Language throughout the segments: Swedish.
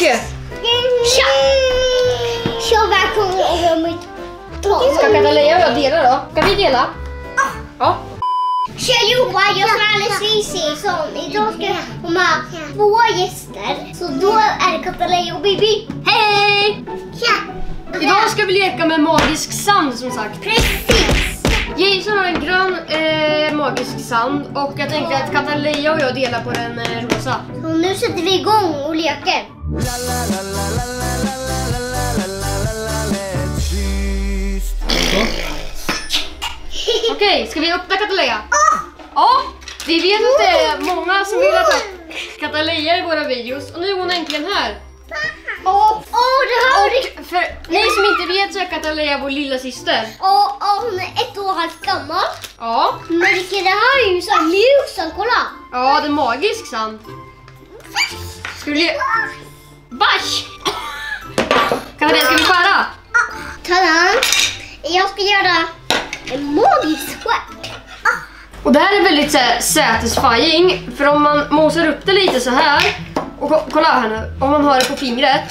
Tja! Tja! Tja, välkommen över mitt tal. Ska Kataleja och jag dela då? Kan vi dela? Ja. Tja Johan, jag som Alice Wiesingson. Idag ska jag ha två gäster. Så då är det Kataleja och Bibi. Hej! Tja! Idag ska vi leka med magisk sand som sagt. Precis. Jason har en grön eh, magisk sand och jag tänkte att Kataleja och jag delar på den eh, rosa. Så nu sätter vi igång och leker. Okej, ska vi öppna Kataleja? Ja, vi vet att det är många som vill ha Kataleja i våra videos och nu är hon äntligen här. Åh, åh, det här. Och för ni som inte vet så är Kataleja vår lilla syster. Åh, hon är ett och ett halvt gammal. Ja, Men det här är ju så här mjuk sand, kolla. ja det är magisk sand. Ska le... Basch! Kataleja, ska vi skära? Tada! Jag ska göra en magisk stjärt. Och det här är väldigt så här, satisfying för om man mosar upp det lite så här och ko- kolla här nu, om man har det på fingret.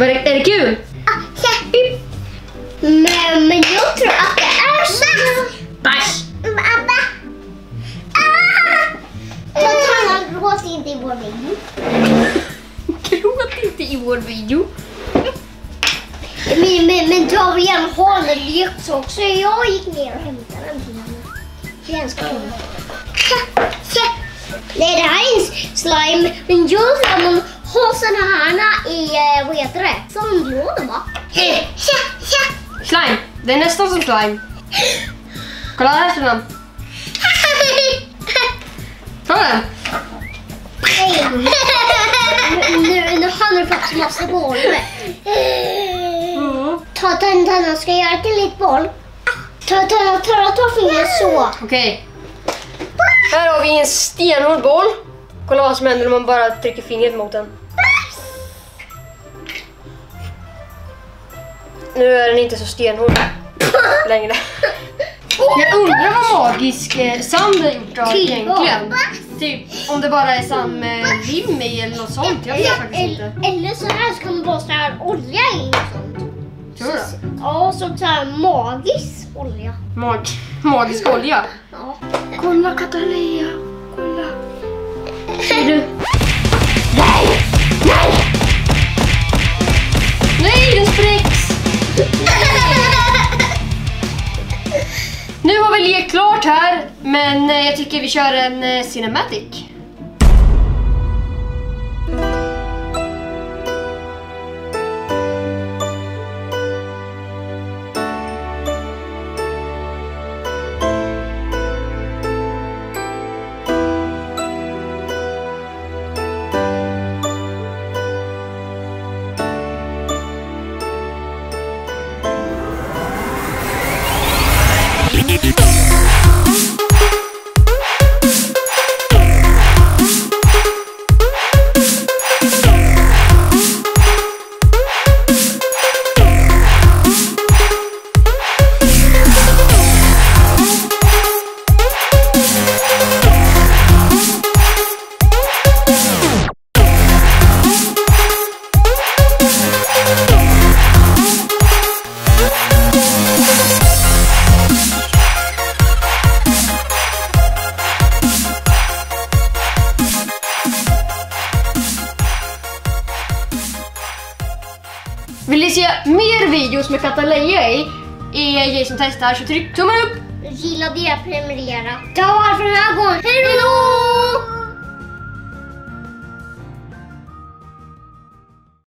Är det, är det kul? Men, men jag tror att i vår video. Men, men, men jag vill gärna ha en leksak så jag gick ner och hämtade den till henne. Den ska tja. Nej, det här är en slime. Men vill att man har såna här i, eh, vad heter det, sandlådor va? Slime. Det är nästan som slime. Kolla här står nu hamnar du faktiskt massa på golvet. Ta den, ska jag göra till liten boll? Ta, ta, ta, ta fingret så. Okej. Här har vi en stenhård boll. Kolla vad som händer om man bara trycker fingret mot den. Nu är den inte så stenhård längre. Jag undrar vad magisk eh, sand är gjort av Typ egentligen. Typ om det bara är sand med lim i eller något sånt. Jag vet faktiskt inte. eller så här ska man bara så här olja i och sånt. Tror du det? Ja, som så här magisk olja. Mag magisk olja. Ja. Kolla Katalea. Kolla. Ser du? Men eh, jag tycker vi kör en eh, cinematic. Vill ni se mer videos med Kataleja i, i Jason testar så tryck tummen upp! Gilla det, prenumerera. Det var allt för den här gången. Hej då!